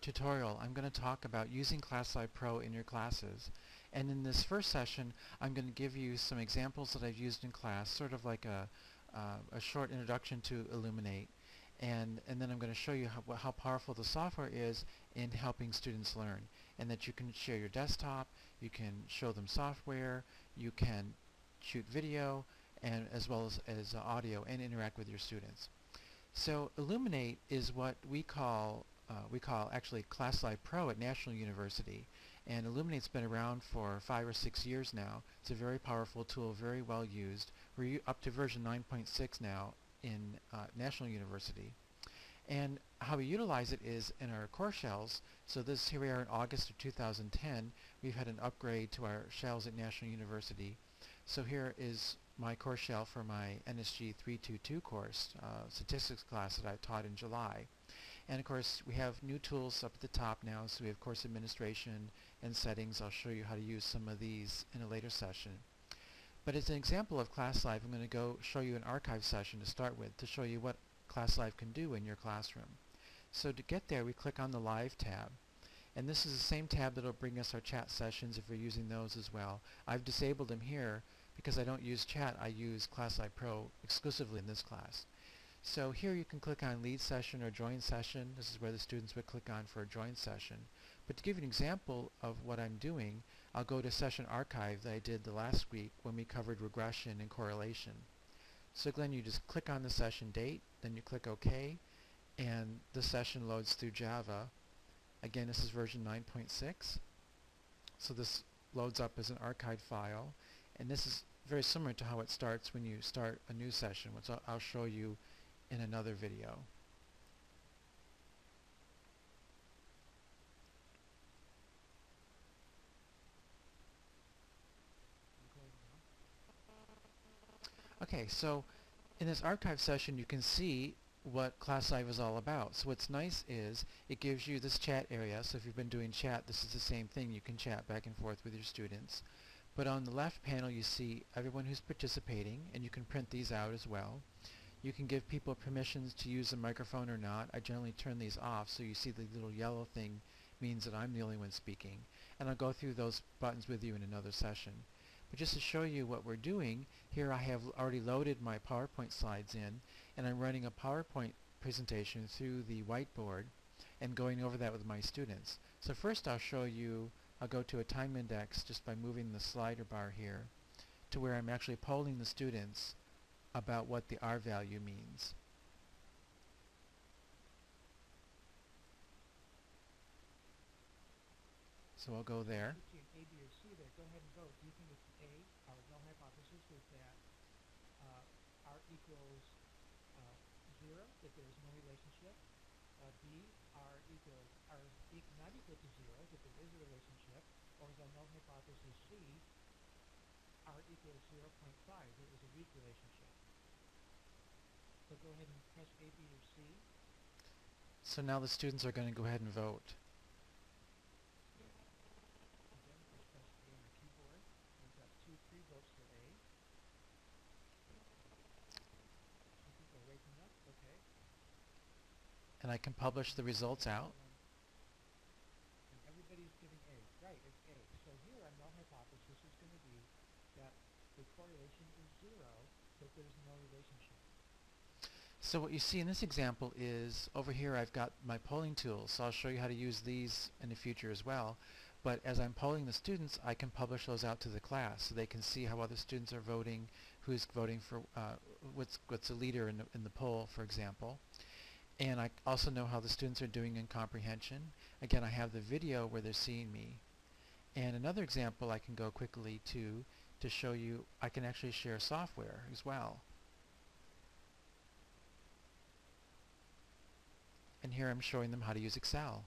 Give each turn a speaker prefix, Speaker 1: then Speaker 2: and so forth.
Speaker 1: tutorial I'm going to talk about using ClassLive Pro in your classes. And in this first session I'm going to give you some examples that I've used in class sort of like a, uh, a short introduction to Elluminate. And, and then I'm going to show you how, how powerful the software is in helping students learn. And that you can share your desktop, you can show them software, you can shoot video and as well as, as uh, audio and interact with your students. So Elluminate is what we call uh, we call actually ClassLive Pro at National University. And Elluminate's been around for five or six years now. It's a very powerful tool, very well used. We're up to version 9.6 now in uh, National University. And how we utilize it is in our core shells. So this here we are in August of 2010. We've had an upgrade to our shells at National University. So here is my core shell for my NSG 322 course, uh, statistics class that I taught in July. And of course we have new tools up at the top now, so we have course administration and settings. I'll show you how to use some of these in a later session. But as an example of ClassLive, I'm going to go show you an archive session to start with to show you what ClassLive can do in your classroom. So to get there, we click on the Live tab. And this is the same tab that will bring us our chat sessions if we're using those as well. I've disabled them here because I don't use chat. I use ClassLive Pro exclusively in this class. So here you can click on lead session or join session. This is where the students would click on for a join session. But to give you an example of what I'm doing, I'll go to session archive that I did the last week when we covered regression and correlation. So Glenn, you just click on the session date, then you click OK, and the session loads through Java. Again, this is version 9.6. So this loads up as an archive file, and this is very similar to how it starts when you start a new session, which I'll, I'll show you in another video. Okay, so in this archive session you can see what ClassLive is all about. So what's nice is it gives you this chat area. So if you've been doing chat, this is the same thing. You can chat back and forth with your students. But on the left panel you see everyone who's participating and you can print these out as well. You can give people permissions to use a microphone or not. I generally turn these off so you see the little yellow thing means that I'm the only one speaking. And I'll go through those buttons with you in another session. But just to show you what we're doing, here I have already loaded my PowerPoint slides in and I'm running a PowerPoint presentation through the whiteboard and going over that with my students. So first I'll show you, I'll go to a time index just by moving the slider bar here to where I'm actually polling the students about what the R value means. So I'll go there.
Speaker 2: A, B, or C there. Go ahead and vote. Do you think it's A, our null hypothesis is that uh, R equals uh, 0, that there is no relationship? Uh, B, R equals R is not equal to 0, that there is a relationship? Or is our null hypothesis C, R equals 0.5, there is a weak relationship? So go ahead and press A, B, or C.
Speaker 1: So now the students are going to go ahead and vote.
Speaker 2: Again, just press A on the keyboard. We've got two, three votes for A. Some people are waking up. Okay.
Speaker 1: And I can publish the results out.
Speaker 2: And everybody's giving A. Right, it's A. So here our null hypothesis is going to be that the correlation is zero, but there's no relationship.
Speaker 1: So what you see in this example is over here I've got my polling tools. So I'll show you how to use these in the future as well. But as I'm polling the students, I can publish those out to the class so they can see how other students are voting, who's voting for, uh, what's, what's the leader in the, in the poll, for example. And I also know how the students are doing in comprehension. Again, I have the video where they're seeing me. And another example I can go quickly to to show you I can actually share software as well. And here I'm showing them how to use Excel.